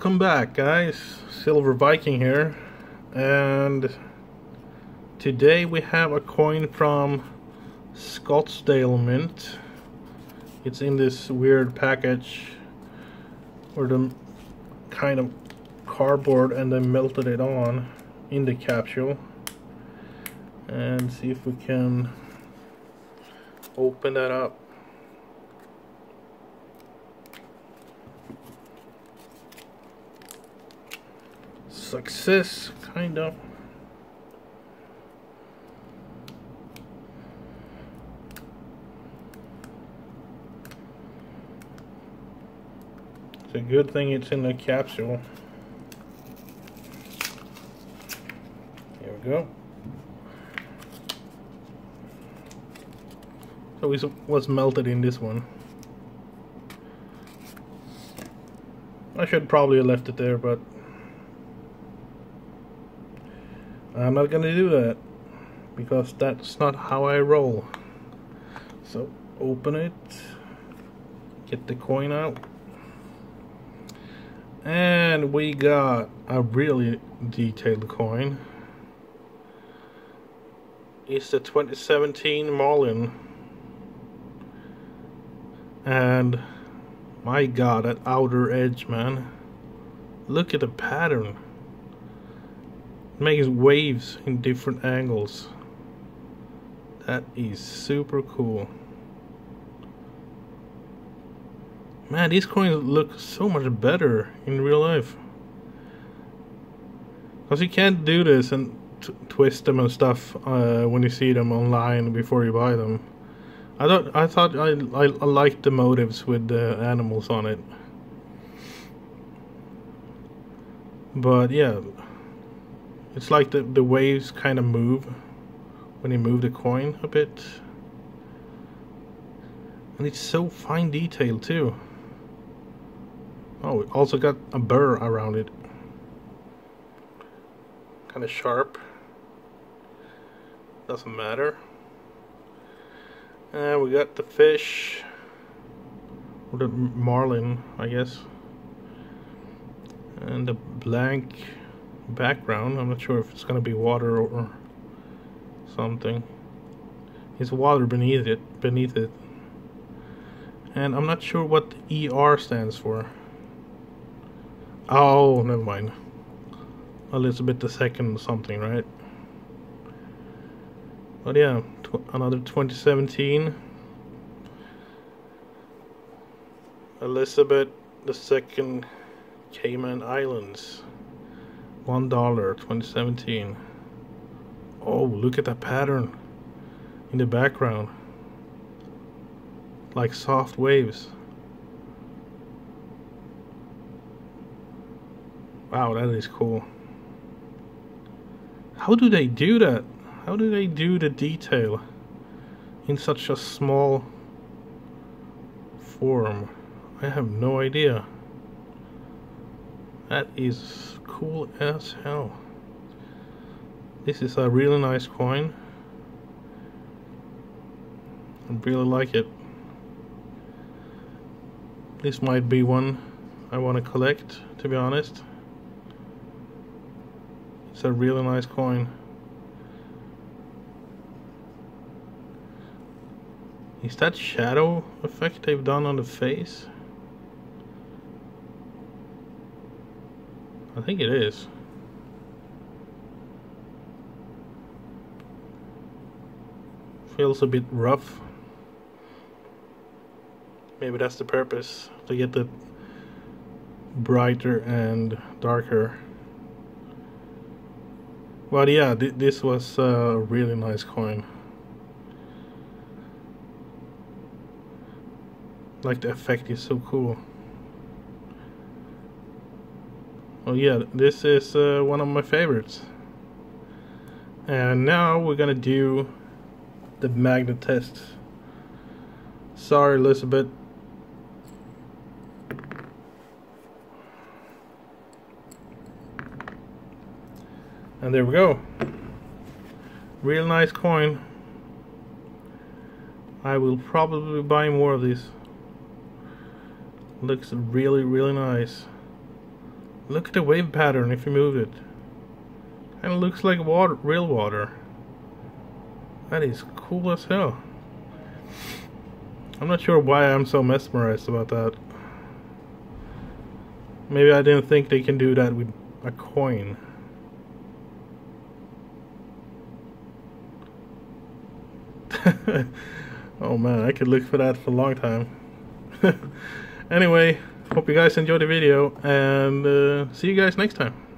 Welcome back guys, Silver Viking here. And today we have a coin from Scottsdale Mint. It's in this weird package where the kind of cardboard and then melted it on in the capsule. And see if we can open that up success, kind of. It's a good thing it's in the capsule. Here we go. So it was melted in this one. I should probably have left it there, but I'm not gonna do that because that's not how I roll. So open it get the coin out and we got a really detailed coin. It's the 2017 Marlin and my god that outer edge man. Look at the pattern makes waves in different angles. That is super cool. Man, these coins look so much better in real life. Because you can't do this and twist them and stuff uh, when you see them online before you buy them. I thought I thought I I, I liked the motives with the animals on it. But yeah, it's like the, the waves kind of move when you move the coin a bit. And it's so fine detail too. Oh, it also got a burr around it. Kind of sharp. Doesn't matter. And we got the fish. Or the marlin, I guess. And the blank background. I'm not sure if it's going to be water or something. It's water beneath it, beneath it. And I'm not sure what ER stands for. Oh, never mind. Elizabeth II something, right? But yeah, another 2017. Elizabeth II Cayman Islands. One dollar, 2017. Oh, look at that pattern in the background. Like soft waves. Wow, that is cool. How do they do that? How do they do the detail in such a small form? I have no idea. That is cool as hell. This is a really nice coin. I really like it. This might be one I want to collect, to be honest. It's a really nice coin. Is that shadow effect they've done on the face? I think it is. Feels a bit rough. Maybe that's the purpose, to get the brighter and darker. But yeah, th this was a really nice coin. Like the effect is so cool. Oh yeah, this is uh, one of my favorites. And now we're gonna do the magnet test. Sorry, Elizabeth. And there we go. Real nice coin. I will probably buy more of these. Looks really, really nice. Look at the wave pattern if you move it. And it looks like water, real water. That is cool as hell. I'm not sure why I'm so mesmerized about that. Maybe I didn't think they can do that with a coin. oh man, I could look for that for a long time. anyway, hope you guys enjoyed the video and uh, see you guys next time.